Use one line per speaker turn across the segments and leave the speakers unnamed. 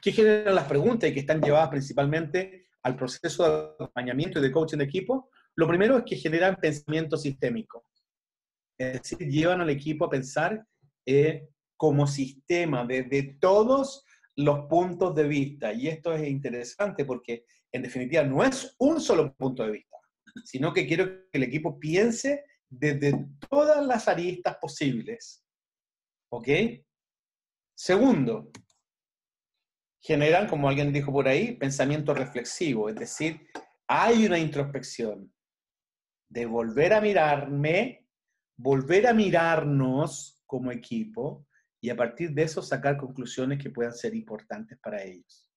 ¿Qué generan las preguntas y que están llevadas principalmente al proceso de acompañamiento y de coaching de equipo? Lo primero es que generan pensamiento sistémico. Es decir, llevan al equipo a pensar eh, como sistema desde todos los puntos de vista. Y esto es interesante porque, en definitiva, no es un solo punto de vista, sino que quiero que el equipo piense desde todas las aristas posibles. ¿Ok? Segundo, generan, como alguien dijo por ahí, pensamiento reflexivo, es decir, hay una introspección de volver a mirarme, volver a mirarnos como equipo y a partir de eso sacar conclusiones que puedan ser importantes para ellos.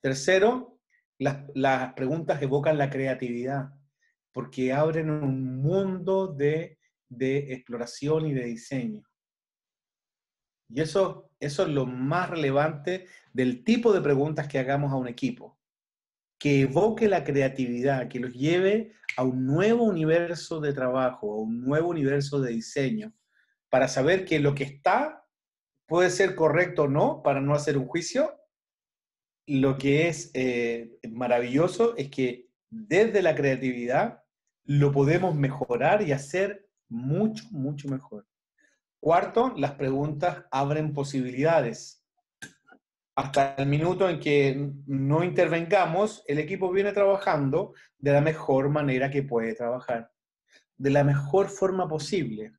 Tercero, las, preguntas evocan la creatividad porque abren un mundo de, de exploración y de diseño. Y eso, es lo más relevante del tipo de preguntas que hagamos a un equipo. Que evoque la creatividad, que los lleve a un nuevo universo de trabajo, a un nuevo universo de diseño, para saber que lo que está puede ser correcto o no, para no hacer un juicio. Lo que es eh, maravilloso es que desde la creatividad lo podemos mejorar y hacer mucho, mucho mejor. Cuarto, las preguntas abren posibilidades. Hasta el minuto en que no intervengamos, el equipo viene trabajando de la mejor manera que puede trabajar, de la mejor forma posible.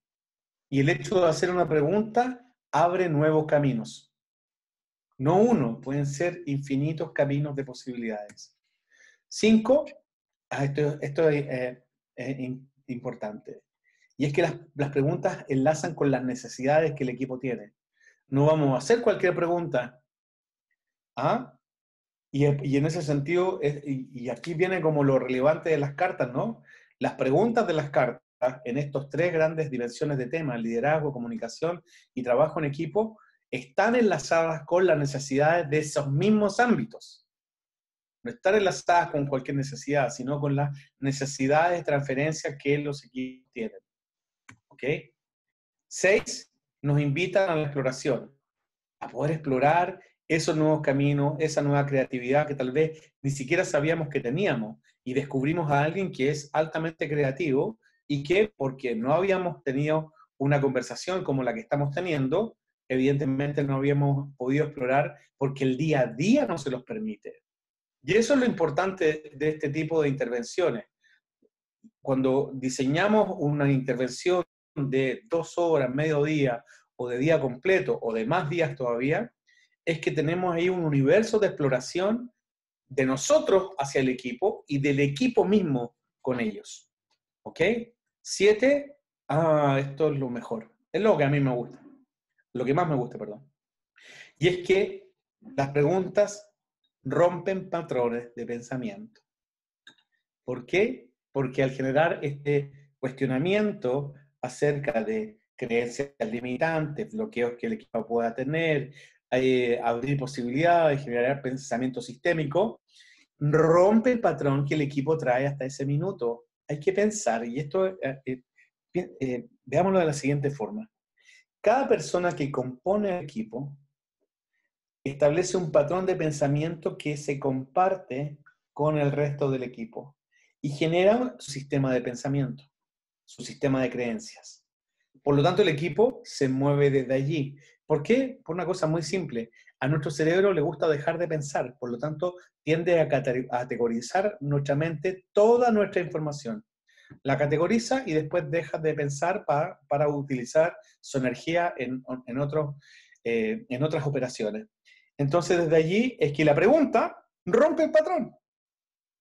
Y el hecho de hacer una pregunta abre nuevos caminos. No uno, pueden ser infinitos caminos de posibilidades. Cinco, ah, esto, es, eh, es importante. Y es que las, preguntas enlazan con las necesidades que el equipo tiene. No vamos a hacer cualquier pregunta. ¿Ah? Y, en ese sentido, y, aquí viene como lo relevante de las cartas, ¿no? Las preguntas de las cartas en estos tres grandes dimensiones de temas, liderazgo, comunicación y trabajo en equipo, están enlazadas con las necesidades de esos mismos ámbitos. No están enlazadas con cualquier necesidad, sino con las necesidades de transferencia que los equipos tienen. ¿Ok? Seis, nos invitan a la exploración, a poder explorar esos nuevos caminos, esa nueva creatividad que tal vez ni siquiera sabíamos que teníamos y descubrimos a alguien que es altamente creativo y que porque no habíamos tenido una conversación como la que estamos teniendo, evidentemente no habíamos podido explorar porque el día a día no se los permite. Y eso es lo importante de este tipo de intervenciones. Cuando diseñamos una intervención de dos horas, medio día, o de día completo, o de más días todavía, es que tenemos ahí un universo de exploración de nosotros hacia el equipo y del equipo mismo con ellos. ¿Ok? Siete, ah, esto es lo mejor. Es lo que a mí me gusta. Lo que más me gusta, perdón. Y es que las preguntas rompen patrones de pensamiento. ¿Por qué? Porque al generar este cuestionamiento acerca de creencias limitantes, bloqueos que el equipo pueda tener, eh, abrir posibilidades, generar pensamiento sistémico, rompe el patrón que el equipo trae hasta ese minuto. Hay que pensar, y esto, eh, eh, veámoslo de la siguiente forma. Cada persona que compone el equipo establece un patrón de pensamiento que se comparte con el resto del equipo y genera su sistema de pensamiento, su sistema de creencias. Por lo tanto, el equipo se mueve desde allí. ¿Por qué? Por una cosa muy simple. A nuestro cerebro le gusta dejar de pensar, por lo tanto, tiende a categorizar nuestra mente toda nuestra información. La categoriza y después deja de pensar para, para utilizar su energía en, en, otros, eh, en otras operaciones. Entonces, desde allí es que la pregunta rompe el patrón.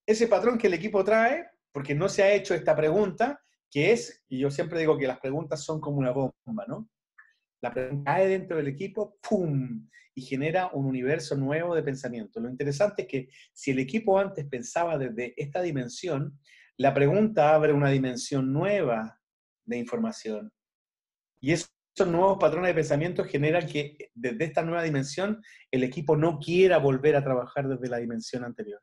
Ese patrón que el equipo trae, porque no se ha hecho esta pregunta, que es, y yo siempre digo que las preguntas son como una bomba, ¿no? La pregunta cae dentro del equipo, ¡pum! y genera un universo nuevo de pensamiento. Lo interesante es que si el equipo antes pensaba desde esta dimensión, la pregunta abre una dimensión nueva de información. Y esos nuevos patrones de pensamiento generan que desde esta nueva dimensión el equipo no quiera volver a trabajar desde la dimensión anterior.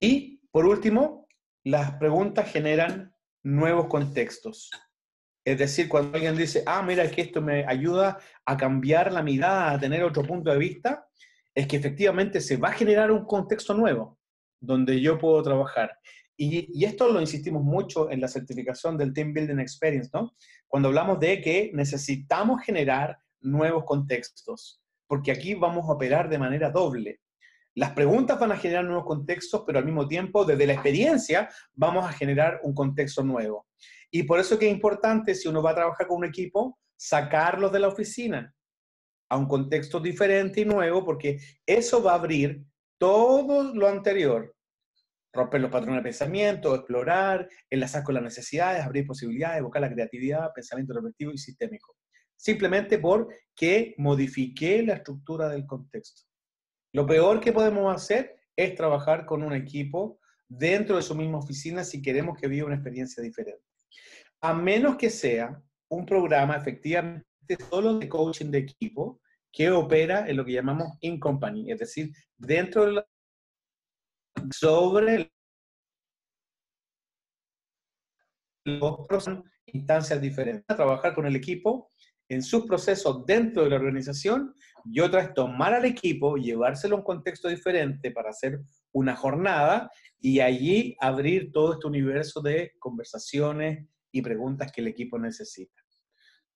Y, por último, las preguntas generan nuevos contextos. Es decir, cuando alguien dice, ah, mira, que esto me ayuda a cambiar la mirada, a tener otro punto de vista, es que efectivamente se va a generar un contexto nuevo donde yo puedo trabajar. Y, esto lo insistimos mucho en la certificación del Team Building Experience, ¿no? Cuando hablamos de que necesitamos generar nuevos contextos, porque aquí vamos a operar de manera doble. Las preguntas van a generar nuevos contextos, pero al mismo tiempo, desde la experiencia, vamos a generar un contexto nuevo. Y por eso que es importante, si uno va a trabajar con un equipo, sacarlos de la oficina a un contexto diferente y nuevo, porque eso va a abrir todo lo anterior, romper los patrones de pensamiento, explorar, enlazar con las necesidades, abrir posibilidades, evocar la creatividad, pensamiento reflectivo y sistémico. Simplemente porque modifiqué la estructura del contexto. Lo peor que podemos hacer es trabajar con un equipo dentro de su misma oficina si queremos que viva una experiencia diferente. A menos que sea un programa efectivamente solo de coaching de equipo que opera en lo que llamamos in company, es decir, dentro de la sobre los instancias diferentes. Trabajar con el equipo en sus procesos dentro de la organización y otra es tomar al equipo, llevárselo a un contexto diferente para hacer una jornada y allí abrir todo este universo de conversaciones y preguntas que el equipo necesita.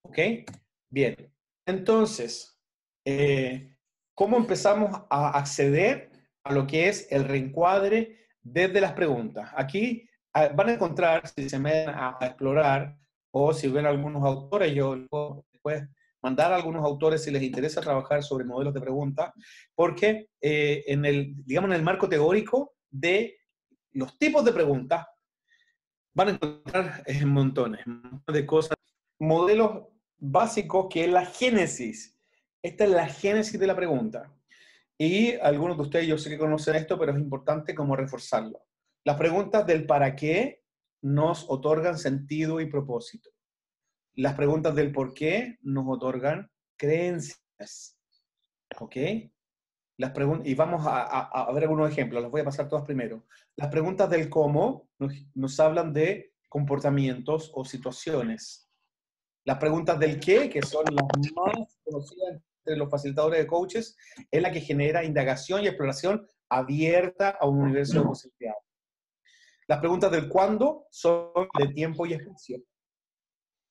¿Ok? Bien. Entonces, eh, ¿cómo empezamos a acceder a lo que es el reencuadre desde las preguntas. Aquí ah, van a encontrar, si se meten a, explorar o si ven algunos autores, yo mandar a algunos autores si les interesa trabajar sobre modelos de preguntas, porque eh, en el, digamos, en el marco teórico de los tipos de preguntas, van a encontrar eh, montones, montones de cosas, modelos básicos que es la génesis. Esta es la génesis de la pregunta. Y algunos de ustedes yo sé que conocen esto, pero es importante como reforzarlo. Las preguntas del para qué nos otorgan sentido y propósito. Las preguntas del por qué nos otorgan creencias. ¿Ok? Las y vamos a, ver algunos ejemplos, los voy a pasar todas primero. Las preguntas del cómo nos, nos hablan de comportamientos o situaciones. Las preguntas del qué, que son las más conocidas los facilitadores de coaches es la que genera indagación y exploración abierta a un universo de posibilidades. Las preguntas del cuándo son de tiempo y espacio.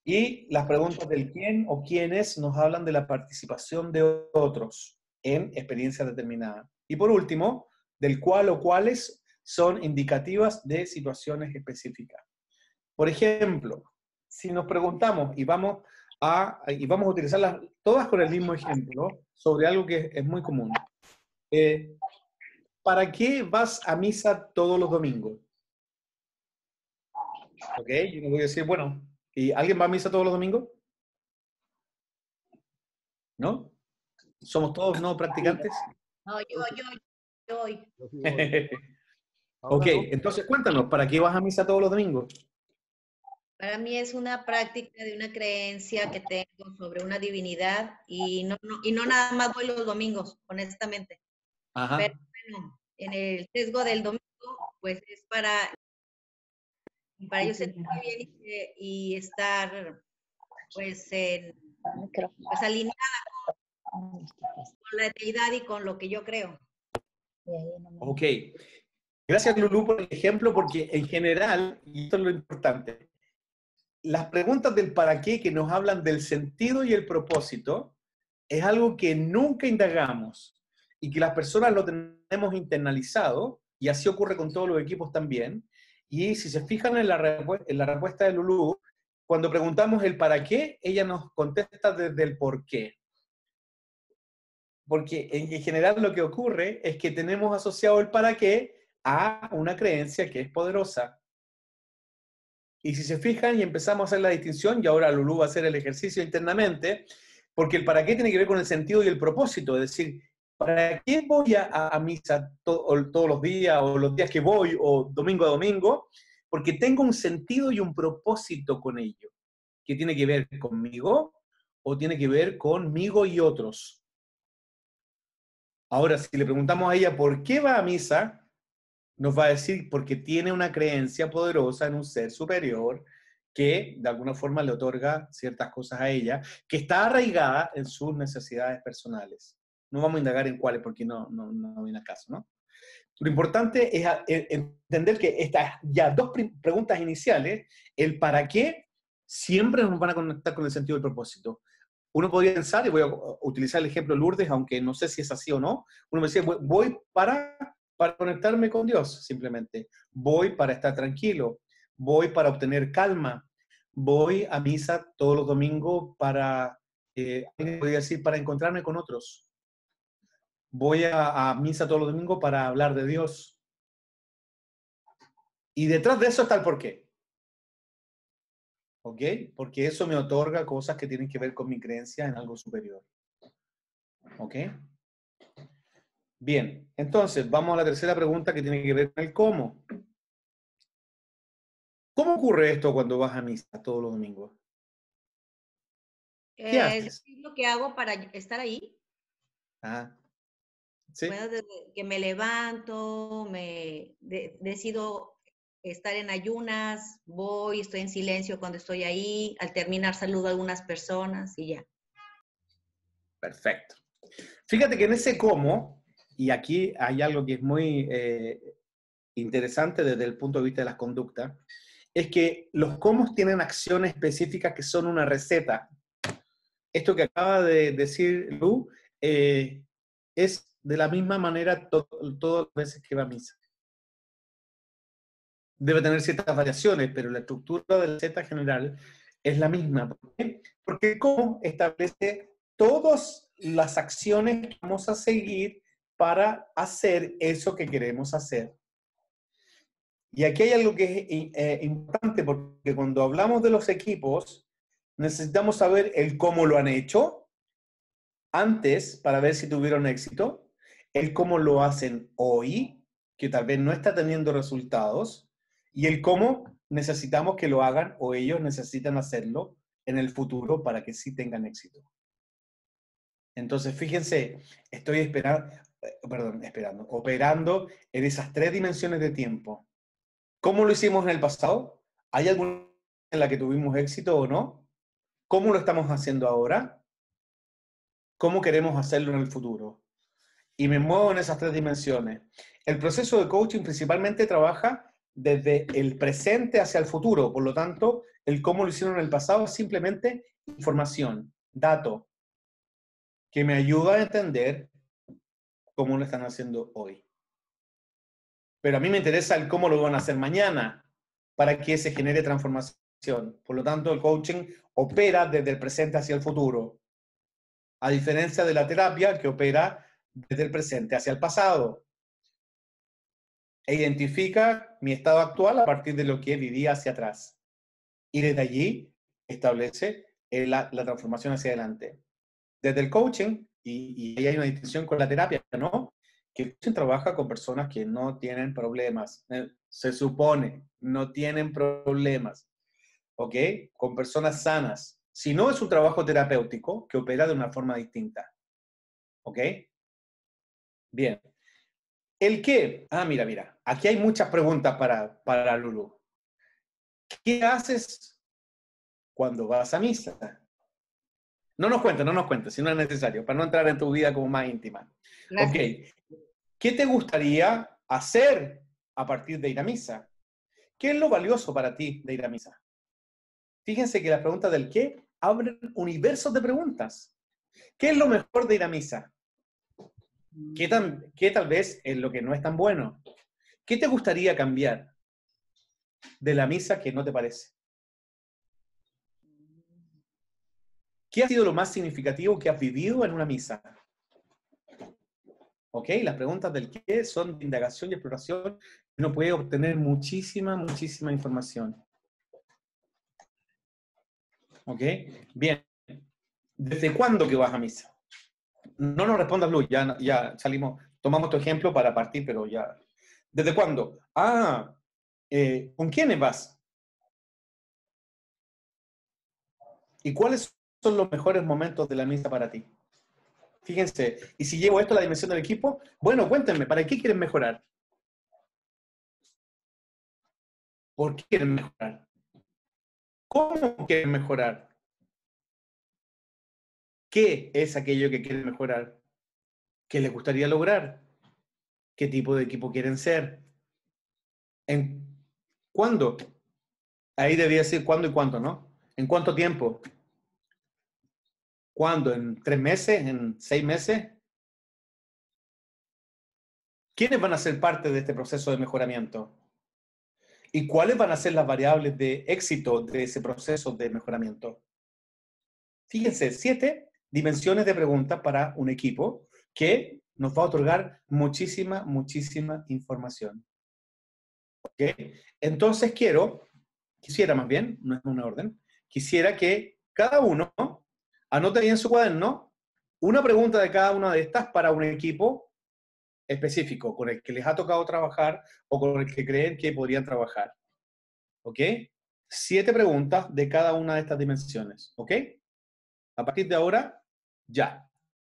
Y las preguntas del quién o quiénes nos hablan de la participación de otros en experiencias determinadas. Y por último, del cuál o cuáles son indicativas de situaciones específicas. Por ejemplo, si nos preguntamos y vamos y vamos a utilizarlas todas con el mismo ejemplo, sobre algo que es muy común. Eh, ¿Para qué vas a misa todos los domingos? Ok, yo no voy a decir, bueno, ¿y alguien va a misa todos los domingos? ¿No? ¿Somos todos no practicantes?
No, yo, yo, yo. yo.
ok, entonces cuéntanos, ¿para qué vas a misa todos los domingos?
Para mí es una práctica de una creencia que tengo sobre una divinidad y no, y no nada más voy los domingos, honestamente. Ajá. Pero bueno, en el sesgo del domingo, pues es para, para yo sentirme bien y, estar pues, en, pues alineada con, con la deidad y con lo que yo creo.
Ok. Gracias, Lulu, por el ejemplo, porque en general, y esto es lo importante, las preguntas del para qué que nos hablan del sentido y el propósito es algo que nunca indagamos y que las personas lo tenemos internalizado y así ocurre con todos los equipos también. Y si se fijan en la, respuesta de Lulu, cuando preguntamos el para qué, ella nos contesta desde el por qué. Porque en general lo que ocurre es que tenemos asociado el para qué a una creencia que es poderosa. Y si se fijan y empezamos a hacer la distinción, y ahora Lulú va a hacer el ejercicio internamente, porque el para qué tiene que ver con el sentido y el propósito, es decir, ¿para qué voy a, misa todos los días o los días que voy o domingo a domingo? Porque tengo un sentido y un propósito con ello, que tiene que ver conmigo o tiene que ver conmigo y otros. Ahora, si le preguntamos a ella por qué va a misa, nos va a decir porque tiene una creencia poderosa en un ser superior que de alguna forma le otorga ciertas cosas a ella, que está arraigada en sus necesidades personales. No vamos a indagar en cuáles porque no, no, no viene a caso, ¿no? Lo importante es e, entender que estas ya dos preguntas iniciales, el para qué, siempre nos van a conectar con el sentido del propósito. Uno podría pensar, y voy a utilizar el ejemplo de Lourdes, aunque no sé si es así o no, uno me decía, voy para, para conectarme con Dios, simplemente. Voy para estar tranquilo, voy para obtener calma, voy a misa todos los domingos para, eh, podría decir, para encontrarme con otros voy a, misa todos los domingos para hablar de Dios. Y detrás de eso está el porqué. ¿Ok? Porque eso me otorga cosas que tienen que ver con mi creencia en algo superior. ¿Ok? Bien, entonces vamos a la tercera pregunta que tiene que ver con el cómo. ¿Cómo ocurre esto cuando vas a misa todos los domingos?
¿Qué eh, haces? lo que hago para estar ahí?
Ah,
que me levanto, me decido estar en ayunas, voy, estoy en silencio cuando estoy ahí, al terminar saludo a algunas personas y ya.
Perfecto. Fíjate que en ese cómo, y aquí hay algo que es muy eh, interesante desde el punto de vista de las conductas, es que los cómo tienen acciones específicas que son una receta. Esto que acaba de decir Lu eh, es de la misma manera todas las veces que va a misa. Debe tener ciertas variaciones, pero la estructura del Z general es la misma. ¿Por qué? Porque establece todas las acciones que vamos a seguir para hacer eso que queremos hacer. Y aquí hay algo que es eh, importante porque cuando hablamos de los equipos, necesitamos saber el cómo lo han hecho antes para ver si tuvieron éxito el cómo lo hacen hoy, que tal vez no está teniendo resultados, y el cómo necesitamos que lo hagan o ellos necesitan hacerlo en el futuro para que sí tengan éxito. Entonces, fíjense, estoy esperando, eh, perdón, esperando, operando en esas tres dimensiones de tiempo. ¿Cómo lo hicimos en el pasado? ¿Hay alguna en la que tuvimos éxito o no? ¿Cómo lo estamos haciendo ahora? ¿Cómo queremos hacerlo en el futuro? y me muevo en esas tres dimensiones. El proceso de coaching principalmente trabaja desde el presente hacia el futuro, por lo tanto, el cómo lo hicieron en el pasado es simplemente información, dato, que me ayuda a entender cómo lo están haciendo hoy. Pero a mí me interesa el cómo lo van a hacer mañana para que se genere transformación. Por lo tanto, el coaching opera desde el presente hacia el futuro. A diferencia de la terapia que opera desde el presente hacia el pasado. E identifica mi estado actual a partir de lo que vivía hacia atrás. Y desde allí establece eh, la, transformación hacia adelante. Desde el coaching, y, y, hay una distinción con la terapia, ¿no? Que el coaching trabaja con personas que no tienen problemas. Eh, se supone, no tienen problemas. ¿Ok? Con personas sanas. Si no es un trabajo terapéutico que opera de una forma distinta. ¿Ok? Bien. ¿El qué? Ah, mira, mira. Aquí hay muchas preguntas para, para Lulu. ¿Qué haces cuando vas a misa? No nos cuentes, no nos cuentes, si no es necesario, para no entrar en tu vida como más íntima. Ok. ¿Qué te gustaría hacer a partir de ir a misa? ¿Qué es lo valioso para ti de ir a misa? Fíjense que las preguntas del qué abren universos de preguntas. ¿Qué es lo mejor de ir a misa? ¿Qué, tal vez es lo que no es tan bueno? ¿Qué te gustaría cambiar de la misa que no te parece? ¿Qué ha sido lo más significativo que has vivido en una misa? ¿Ok? Las preguntas del qué son de indagación y exploración. Uno puede obtener muchísima, muchísima información. ¿Ok? Bien. ¿Desde cuándo que vas a misa? no nos respondas, Luz, ya, ya salimos, tomamos tu ejemplo para partir, pero ya. ¿Desde cuándo? Ah, eh, ¿con quiénes vas? ¿Y cuáles son los mejores momentos de la misa para ti? Fíjense, y si llevo esto a la dimensión del equipo, bueno, cuéntenme, ¿para qué quieren mejorar? ¿Por qué quieren mejorar? ¿Cómo quieren mejorar? ¿Qué es aquello que quieren mejorar? ¿Qué les gustaría lograr? ¿Qué tipo de equipo quieren ser? ¿En cuándo? Ahí debía decir cuándo y cuánto, ¿no? ¿En cuánto tiempo? ¿Cuándo? ¿En tres meses? ¿En seis meses? ¿Quiénes van a ser parte de este proceso de mejoramiento? ¿Y cuáles van a ser las variables de éxito de ese proceso de mejoramiento? Fíjense, siete dimensiones de preguntas para un equipo que nos va a otorgar muchísima, muchísima información. Entonces quiero, quisiera más bien, no es una orden, quisiera que cada uno anote ahí en su cuaderno una pregunta de cada una de estas para un equipo específico con el que les ha tocado trabajar o con el que creen que podrían trabajar. ¿Ok? Siete preguntas de cada una de estas dimensiones. ¿Ok? A partir de ahora, ya.